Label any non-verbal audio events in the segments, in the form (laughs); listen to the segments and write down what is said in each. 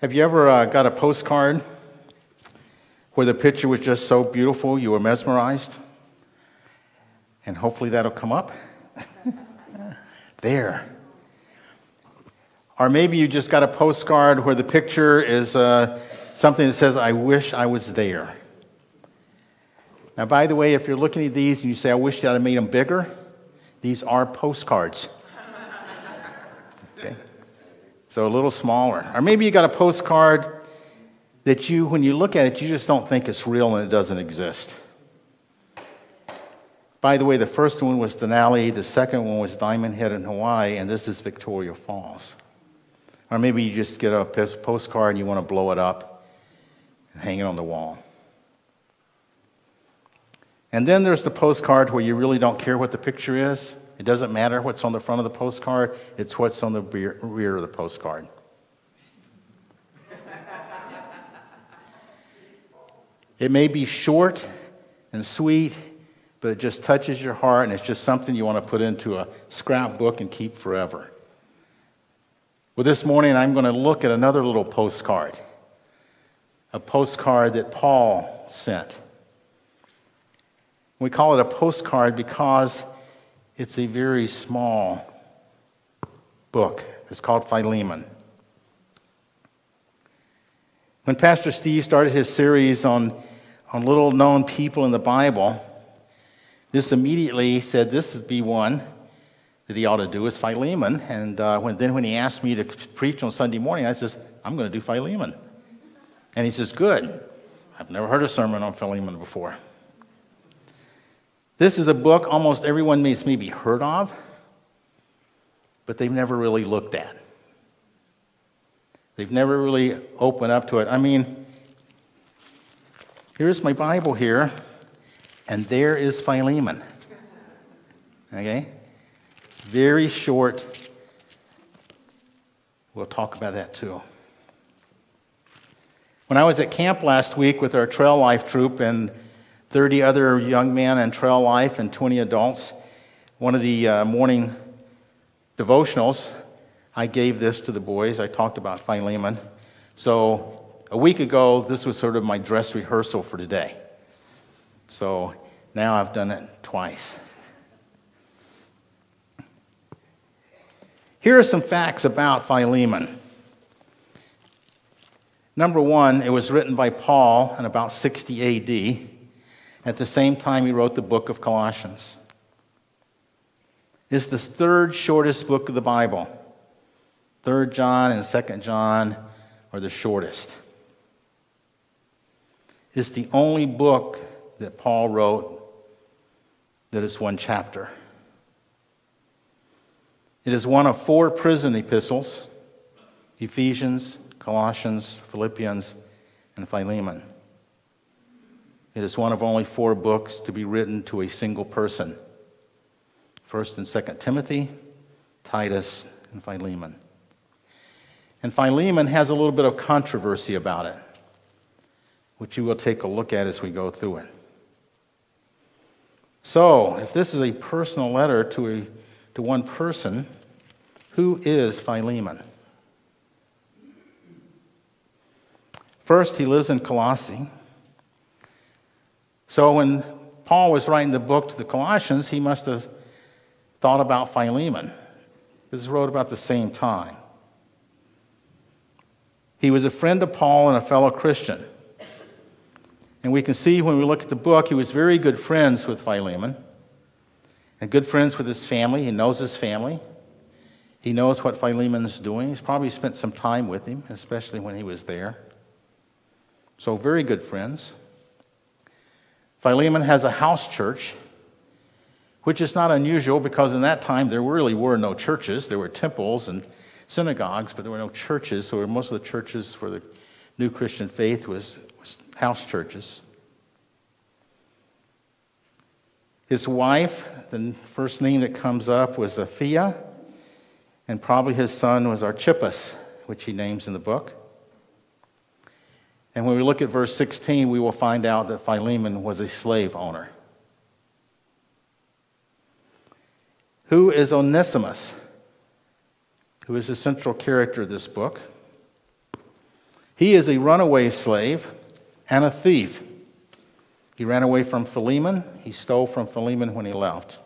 Have you ever uh, got a postcard where the picture was just so beautiful you were mesmerized? And hopefully that'll come up. (laughs) there. Or maybe you just got a postcard where the picture is uh, something that says, I wish I was there. Now, by the way, if you're looking at these and you say, I wish that I made them bigger, these are postcards. So a little smaller. Or maybe you got a postcard that you, when you look at it, you just don't think it's real and it doesn't exist. By the way, the first one was Denali, the second one was Diamond Head in Hawaii, and this is Victoria Falls. Or maybe you just get a postcard and you want to blow it up and hang it on the wall. And then there's the postcard where you really don't care what the picture is. It doesn't matter what's on the front of the postcard, it's what's on the rear of the postcard. it may be short and sweet, but it just touches your heart and it's just something you want to put into a scrapbook and keep forever. Well, this morning I'm going to look at another little postcard, a postcard that Paul sent. We call it a postcard because it's a very small book. It's called Philemon. When Pastor Steve started his series on, on little known people in the Bible, this immediately said this would be one that he ought to do is Philemon. And uh, when, then when he asked me to preach on Sunday morning, I says, I'm going to do Philemon. And he says, Good. I've never heard a sermon on Philemon before. This is a book almost everyone may maybe heard of, but they've never really looked at. They've never really opened up to it. I mean, here's my Bible here, and there is Philemon. Okay? Very short. We'll talk about that too. When I was at camp last week with our Trail Life troop and 30 other young men in Trail Life and 20 adults, one of the uh, morning devotionals, I gave this to the boys. I talked about Philemon. So a week ago, this was sort of my dress rehearsal for today. So now I've done it twice. Here are some facts about Philemon. Number one, it was written by Paul in about 60 AD. At the same time, he wrote the book of Colossians. It's the third shortest book of the Bible. Third John and Second John are the shortest. It's the only book that Paul wrote that is one chapter. It is one of four prison epistles Ephesians, Colossians, Philippians, and Philemon. It is one of only four books to be written to a single person. First and Second Timothy, Titus, and Philemon. And Philemon has a little bit of controversy about it, which you will take a look at as we go through it. So, if this is a personal letter to, a, to one person, who is Philemon? First, he lives in Colossae. So when Paul was writing the book to the Colossians, he must have thought about Philemon. This was wrote about the same time. He was a friend of Paul and a fellow Christian. And we can see when we look at the book, he was very good friends with Philemon and good friends with his family. He knows his family. He knows what Philemon is doing. He's probably spent some time with him, especially when he was there. So, very good friends. Philemon has a house church, which is not unusual because in that time there really were no churches. There were temples and synagogues, but there were no churches. So, most of the churches for the new Christian faith was, was house churches. His wife, the first name that comes up was Apphia and probably his son was Archippus, which he names in the book. And when we look at verse 16, we will find out that Philemon was a slave owner. Who is Onesimus? Who is the central character of this book? He is a runaway slave and a thief. He ran away from Philemon. He stole from Philemon when he left.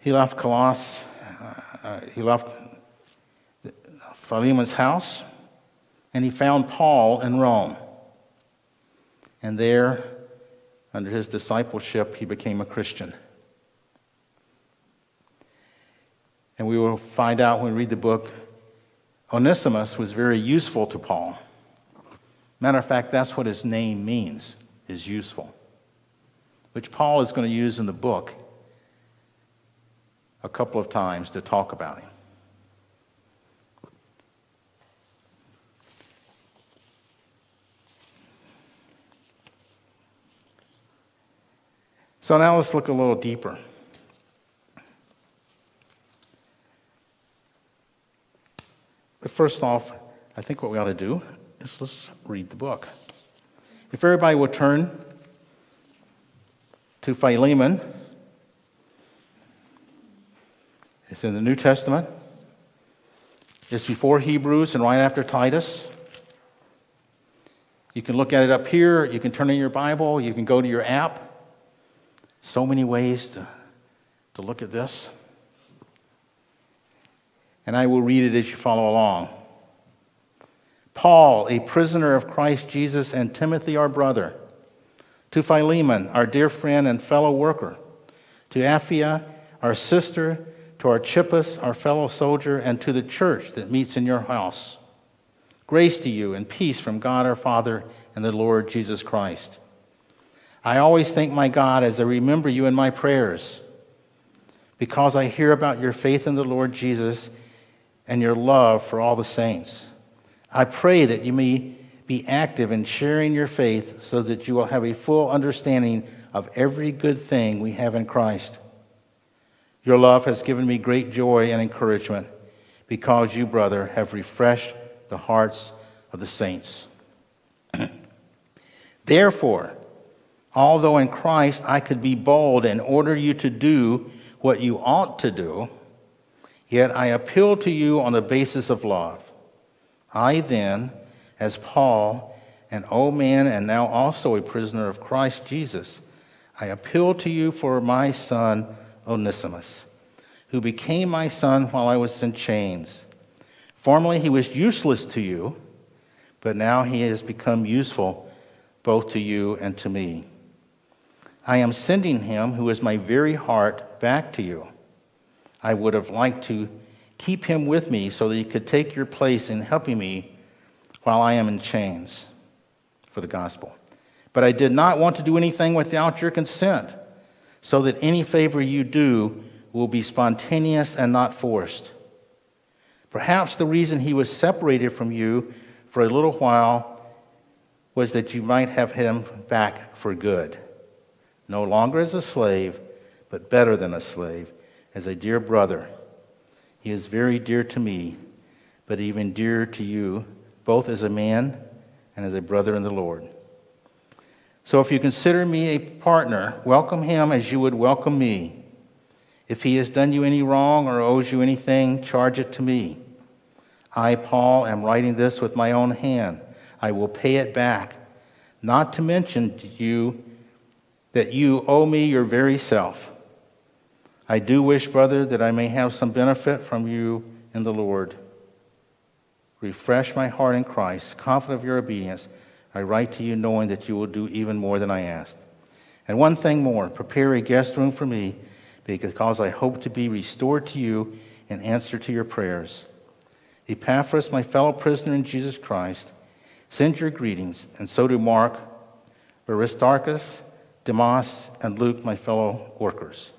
He left Colossus, uh, he left Philemon's house, and he found Paul in Rome. And there, under his discipleship, he became a Christian. And we will find out when we read the book, Onesimus was very useful to Paul. Matter of fact, that's what his name means, is useful, which Paul is going to use in the book a couple of times to talk about him. So now let's look a little deeper. But first off, I think what we ought to do is let's read the book. If everybody would turn to Philemon, it's in the New Testament. It's before Hebrews and right after Titus. You can look at it up here. You can turn in your Bible. You can go to your app. So many ways to, to look at this. And I will read it as you follow along. Paul, a prisoner of Christ Jesus, and Timothy, our brother, to Philemon, our dear friend and fellow worker, to Apphia, our sister, to Archippus, our fellow soldier, and to the church that meets in your house. Grace to you and peace from God our Father and the Lord Jesus Christ. I always thank my God as I remember you in my prayers, because I hear about your faith in the Lord Jesus and your love for all the saints. I pray that you may be active in sharing your faith so that you will have a full understanding of every good thing we have in Christ. Your love has given me great joy and encouragement because you, brother, have refreshed the hearts of the saints. (clears throat) Therefore, although in Christ I could be bold and order you to do what you ought to do, yet I appeal to you on the basis of love. I then, as Paul, an old man and now also a prisoner of Christ Jesus, I appeal to you for my son Onesimus, who became my son while I was in chains. Formerly he was useless to you, but now he has become useful both to you and to me. I am sending him, who is my very heart, back to you. I would have liked to keep him with me so that he could take your place in helping me while I am in chains for the gospel. But I did not want to do anything without your consent, so that any favor you do will be spontaneous and not forced. Perhaps the reason he was separated from you for a little while was that you might have him back for good no longer as a slave, but better than a slave, as a dear brother. He is very dear to me, but even dearer to you, both as a man and as a brother in the Lord. So if you consider me a partner, welcome him as you would welcome me. If he has done you any wrong or owes you anything, charge it to me. I, Paul, am writing this with my own hand. I will pay it back, not to mention to you that you owe me your very self. I do wish, brother, that I may have some benefit from you in the Lord. Refresh my heart in Christ, confident of your obedience. I write to you knowing that you will do even more than I asked. And one thing more prepare a guest room for me, because I hope to be restored to you in answer to your prayers. Epaphras, my fellow prisoner in Jesus Christ, send your greetings, and so do Mark, Aristarchus, Demas, and Luke, my fellow workers.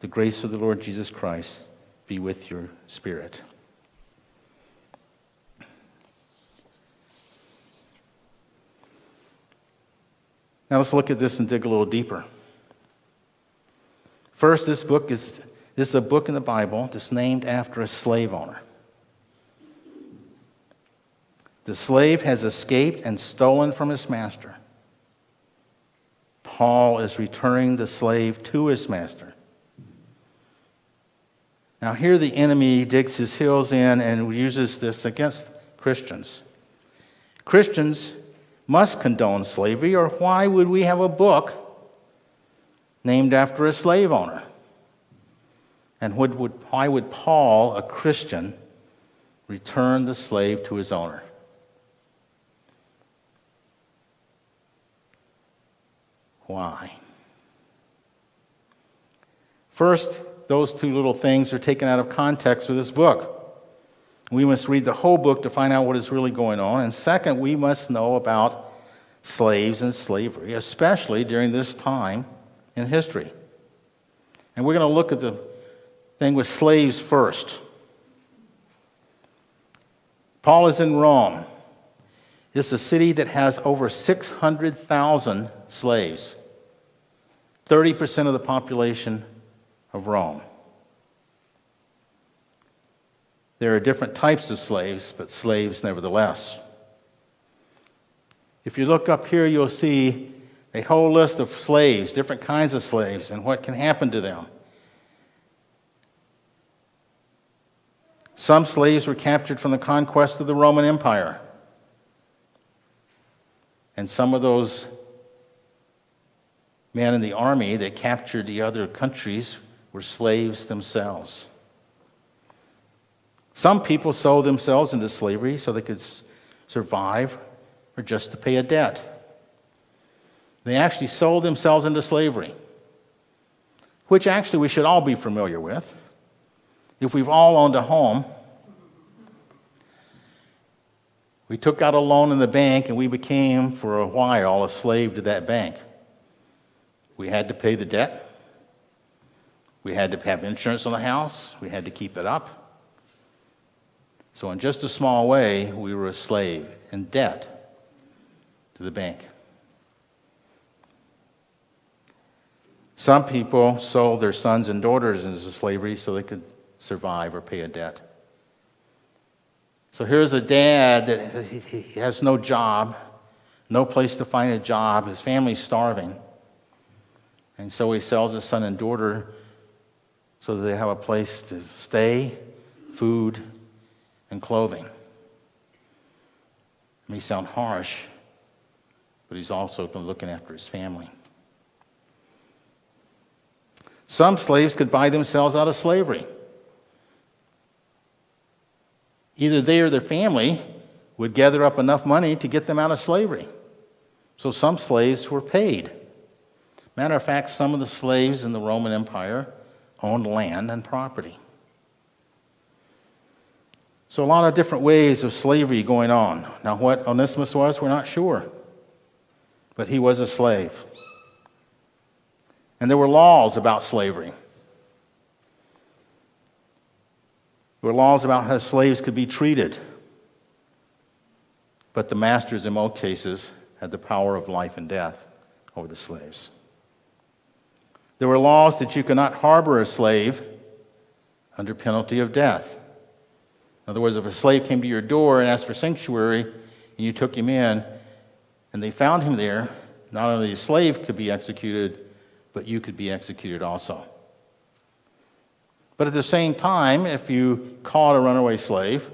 The grace of the Lord Jesus Christ be with your spirit. Now let's look at this and dig a little deeper. First, this book is this is a book in the Bible that's named after a slave owner. The slave has escaped and stolen from his master. Paul is returning the slave to his master. Now, here the enemy digs his heels in and uses this against Christians. Christians must condone slavery, or why would we have a book named after a slave owner? And would, would, why would Paul, a Christian, return the slave to his owner? Why? First, those two little things are taken out of context with this book. We must read the whole book to find out what is really going on. And second, we must know about slaves and slavery, especially during this time in history. And we're going to look at the thing with slaves first. Paul is in Rome. It's a city that has over 600,000 slaves, 30% of the population of Rome. There are different types of slaves, but slaves nevertheless. If you look up here, you'll see a whole list of slaves, different kinds of slaves, and what can happen to them. Some slaves were captured from the conquest of the Roman Empire. And some of those men in the army that captured the other countries were slaves themselves. Some people sold themselves into slavery so they could survive or just to pay a debt. They actually sold themselves into slavery, which actually we should all be familiar with. If we've all owned a home, we took out a loan in the bank and we became, for a while, a slave to that bank. We had to pay the debt. We had to have insurance on the house. We had to keep it up. So, in just a small way, we were a slave in debt to the bank. Some people sold their sons and daughters into slavery so they could survive or pay a debt. So here's a dad that he has no job, no place to find a job, his family's starving. And so he sells his son and daughter so that they have a place to stay, food, and clothing. It may sound harsh, but he's also been looking after his family. Some slaves could buy themselves out of slavery. Either they or their family would gather up enough money to get them out of slavery. So some slaves were paid. Matter of fact, some of the slaves in the Roman Empire owned land and property. So, a lot of different ways of slavery going on. Now, what Onesimus was, we're not sure. But he was a slave. And there were laws about slavery. There were laws about how slaves could be treated. But the masters, in most cases, had the power of life and death over the slaves. There were laws that you could not harbor a slave under penalty of death. In other words, if a slave came to your door and asked for sanctuary and you took him in and they found him there, not only the slave could be executed, but you could be executed also. But at the same time, if you caught a runaway slave,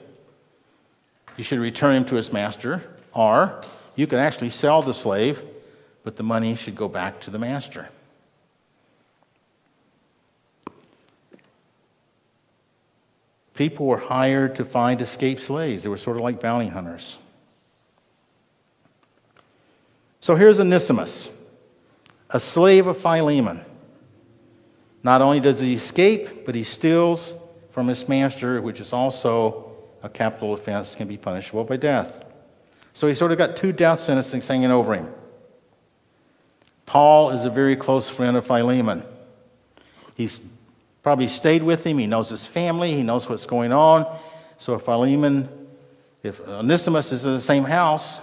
you should return him to his master, or you could actually sell the slave, but the money should go back to the master. People were hired to find escaped slaves. They were sort of like bounty hunters. So here's Onesimus, a slave of Philemon. Not only does he escape, but he steals from his master, which is also a capital offense, can be punishable by death. So he sort of got two death sentences hanging over him. Paul is a very close friend of Philemon. He's probably stayed with him. He knows his family. He knows what's going on. So if Philemon, if Onesimus is in the same house,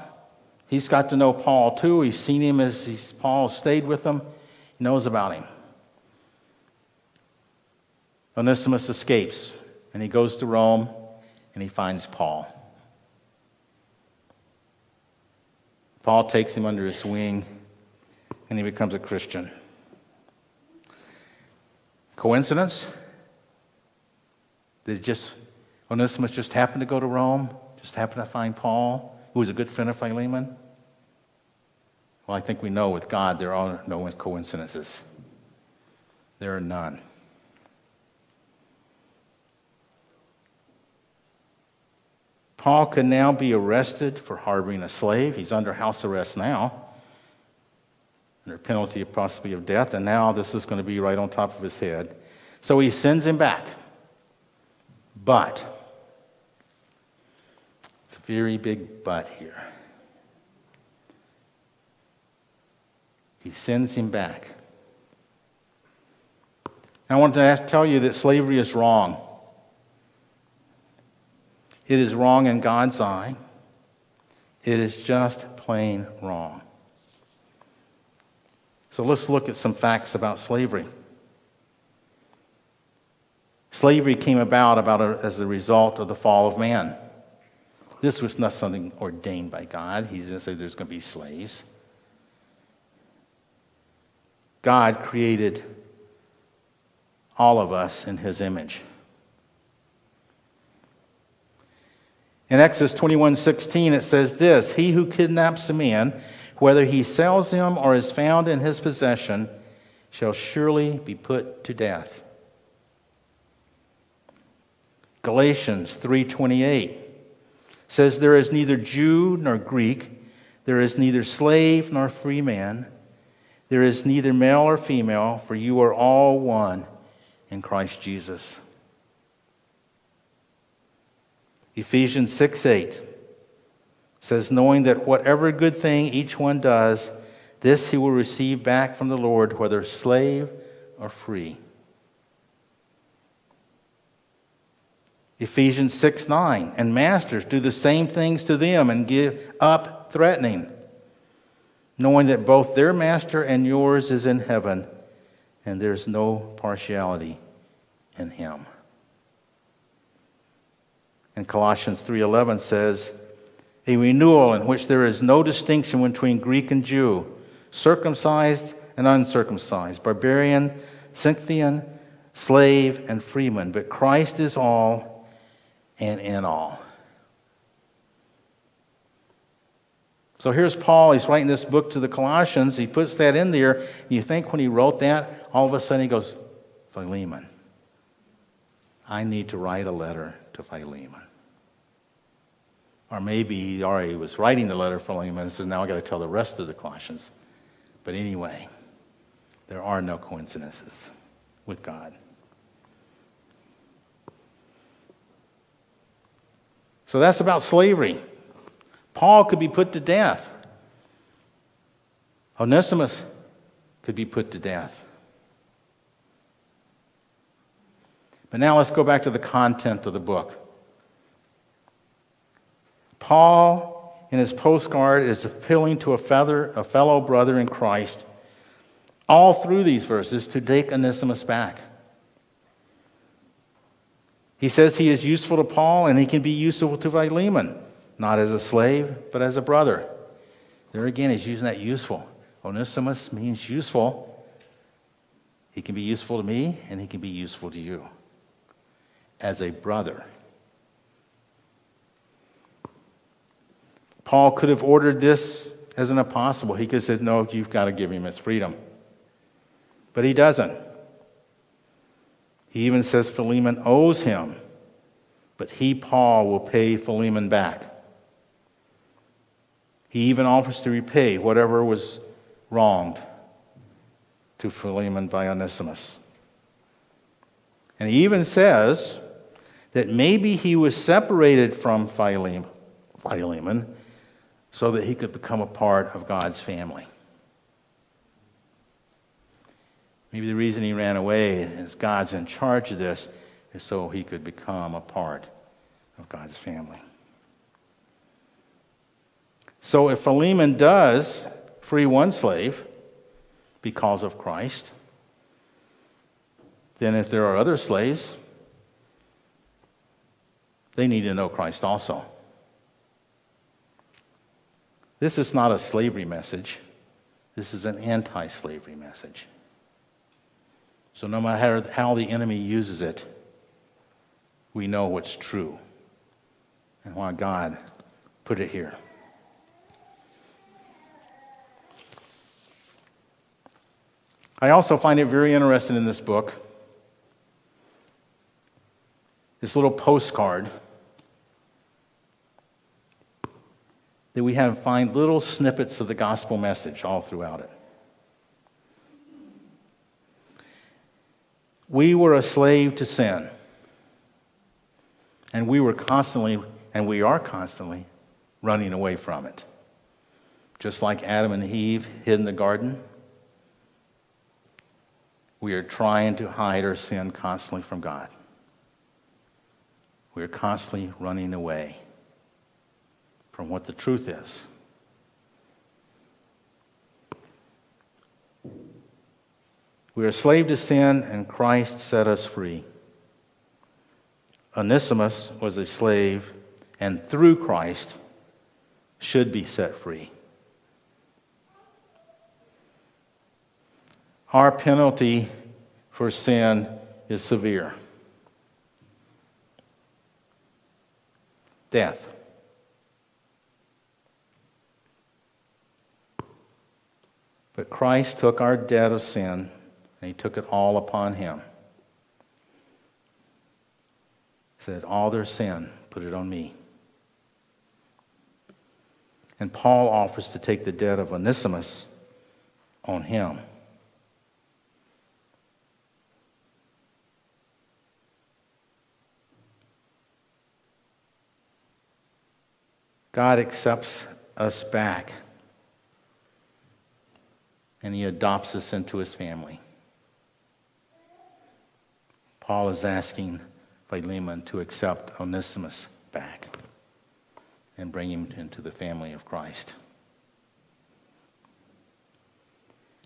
he's got to know Paul too. He's seen him as he's, Paul stayed with him. He knows about him. Onesimus escapes and he goes to Rome and he finds Paul. Paul takes him under his wing and he becomes a Christian. Coincidence? Did it just Onesimus just happen to go to Rome just happened to find Paul, who was a good friend of Philemon? Well, I think we know with God there are no coincidences. There are none. Paul could now be arrested for harboring a slave. He's under house arrest now, under penalty of possibly of death, and now this is going to be right on top of his head. So he sends him back. But, it's a very big but here. He sends him back. I want to tell you that slavery is wrong. It is wrong in God's eye. It is just plain wrong. So let's look at some facts about slavery. Slavery came about, about a, as a result of the fall of man. This was not something ordained by God. He didn't say there's going to be slaves. God created all of us in his image. In Exodus 21 16, it says this He who kidnaps a man, whether he sells him or is found in his possession, shall surely be put to death. Galatians 3:28 says there is neither Jew nor Greek, there is neither slave nor free man, there is neither male or female, for you are all one in Christ Jesus. Ephesians 6 8 says, Knowing that whatever good thing each one does, this he will receive back from the Lord, whether slave or free. Ephesians 6 9, and masters do the same things to them and give up threatening, knowing that both their master and yours is in heaven, and there's no partiality in him. And Colossians 3:11 says, "A renewal in which there is no distinction between Greek and Jew, circumcised and uncircumcised, barbarian, Scythian, slave and freeman, but Christ is all and in all." So here's Paul. He's writing this book to the Colossians. He puts that in there. You think when he wrote that, all of a sudden he goes, Philemon. I need to write a letter to Philemon. Or maybe he already was writing the letter to Philemon and says, now I've got to tell the rest of the Colossians. But anyway, there are no coincidences with God. So that's about slavery. Paul could be put to death. Onesimus could be put to death. But now let's go back to the content of the book. Paul, in his postcard, is appealing to a, feather, a fellow brother in Christ all through these verses to take Onesimus back. He says he is useful to Paul and he can be useful to Philemon, not as a slave, but as a brother. There again, he's using that useful. Onesimus means useful. He can be useful to me and he can be useful to you as a brother. Paul could have ordered this as an apostle. He could have said, No, you've got to give him his freedom. But he doesn't. He even says Philemon owes him, but he, Paul, will pay Philemon back. He even offers to repay whatever was wronged to Philemon by Onesimus. And he even says that maybe he was separated from Philemon so that he could become a part of God's family. Maybe the reason he ran away is God's in charge of this is so he could become a part of God's family. So if Philemon does free one slave because of Christ, then if there are other slaves, they need to know Christ also. This is not a slavery message. This is an anti slavery message. So, no matter how the enemy uses it, we know what's true. and why God put it here. I also find it very interesting in this book this little postcard that we have find little snippets of the gospel message all throughout it. We were a slave to sin. And we were constantly, and we are constantly, running away from it. Just like Adam and Eve hid in the garden, we are trying to hide our sin constantly from God. We are constantly running away from what the truth is. We are slave to sin, and Christ set us free. Onesimus was a slave, and through Christ should be set free. Our penalty for sin is severe. death. But Christ took our debt of sin and he took it all upon him. He said, All their sin, put it on me. And Paul offers to take the debt of Onesimus on him. God accepts us back and he adopts us into his family. Paul is asking Philemon to accept Onesimus back and bring him into the family of Christ.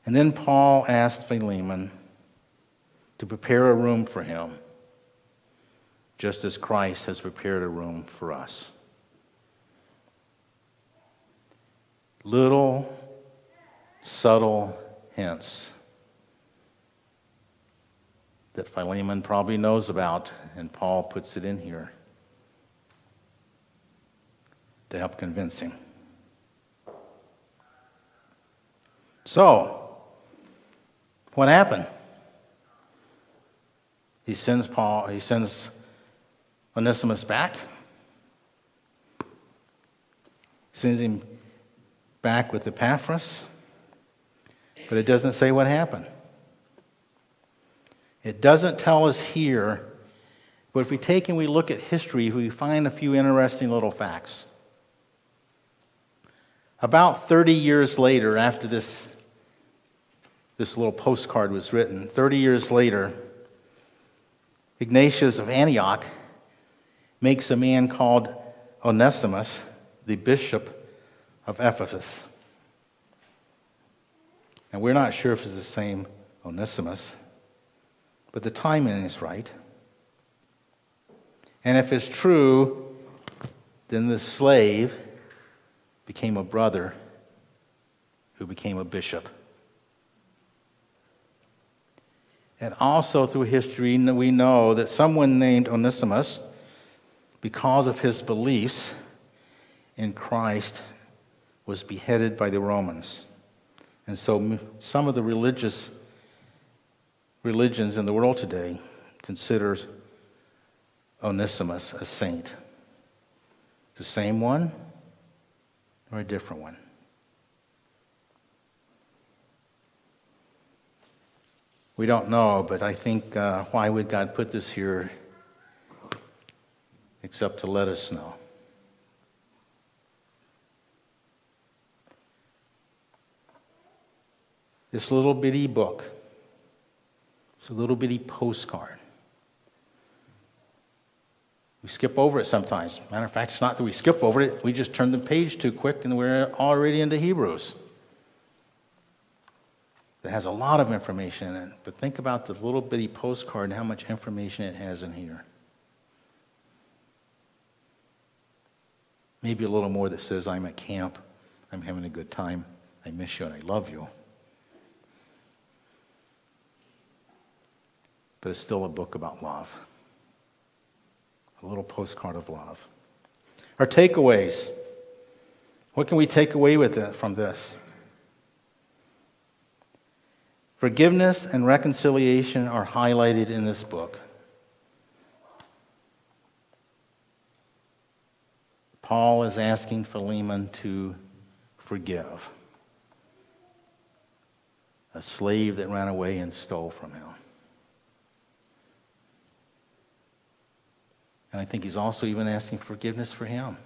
And then Paul asked Philemon to prepare a room for him, just as Christ has prepared a room for us. little subtle hints that Philemon probably knows about, and Paul puts it in here to help convince him. So, what happened? He sends Paul, he sends Onesimus back. Sends him back with Epaphras, but it doesn't say what happened. It doesn't tell us here, but if we take and we look at history, we find a few interesting little facts. About 30 years later, after this, this little postcard was written, 30 years later, Ignatius of Antioch makes a man called Onesimus the bishop of Ephesus. And we're not sure if it's the same Onesimus, but the timing is right. And if it's true, then the slave became a brother who became a bishop. And also through history, we know that someone named Onesimus, because of his beliefs in Christ, was beheaded by the Romans. And so some of the religious religions in the world today consider Onesimus a saint. The same one or a different one? We don't know, but I think uh, why would God put this here except to let us know? This little bitty book. It's a little bitty postcard. We skip over it sometimes. Matter of fact, it's not that we skip over it, we just turn the page too quick and we're already into Hebrews. It has a lot of information in it, but think about the little bitty postcard and how much information it has in here. Maybe a little more that says, I'm at camp, I'm having a good time, I miss you, and I love you. But it's still a book about love. A little postcard of love. Our takeaways. What can we take away with it from this? Forgiveness and reconciliation are highlighted in this book. Paul is asking Philemon to forgive a slave that ran away and stole from him. And I think he's also even asking forgiveness for him,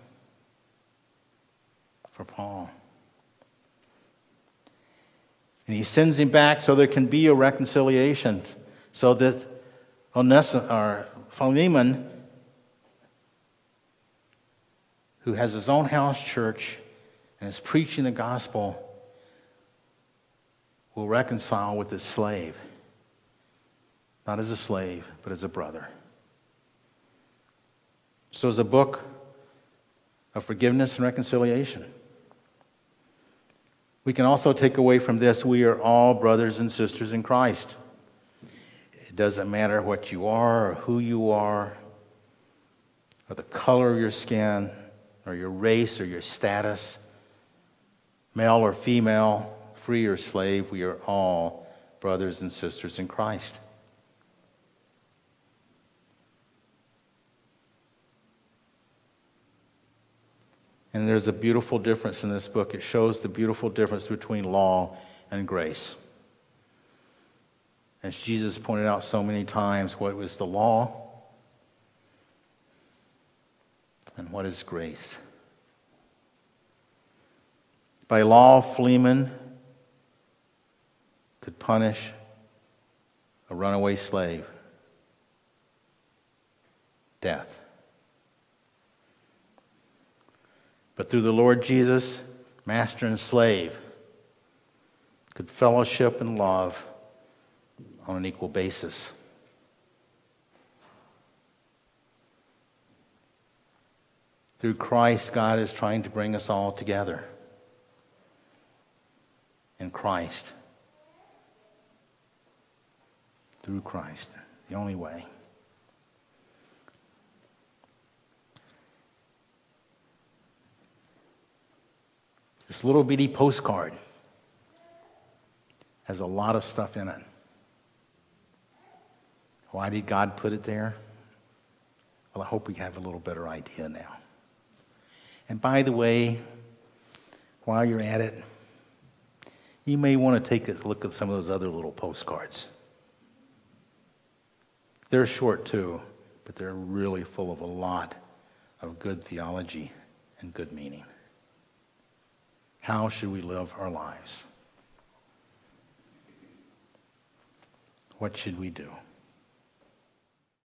for Paul. And he sends him back so there can be a reconciliation, so that Onesimus, or Philemon who has his own house church and is preaching the gospel will reconcile with his slave. Not as a slave, but as a brother. So it's a book of forgiveness and reconciliation. We can also take away from this we are all brothers and sisters in Christ. It doesn't matter what you are or who you are or the color of your skin or your race or your status, male or female, free or slave, we are all brothers and sisters in Christ. And there's a beautiful difference in this book. It shows the beautiful difference between law and grace. As Jesus pointed out so many times, what was the law? And what is grace? By law, Philemon could punish a runaway slave death. But through the Lord Jesus, master and slave could fellowship and love on an equal basis. Through Christ, God is trying to bring us all together. In Christ. Through Christ. The only way. This little bitty postcard has a lot of stuff in it. Why did God put it there? Well, I hope we have a little better idea now. And by the way, while you're at it, you may want to take a look at some of those other little postcards. They're short too, but they're really full of a lot of good theology and good meaning. How should we live our lives? What should we do?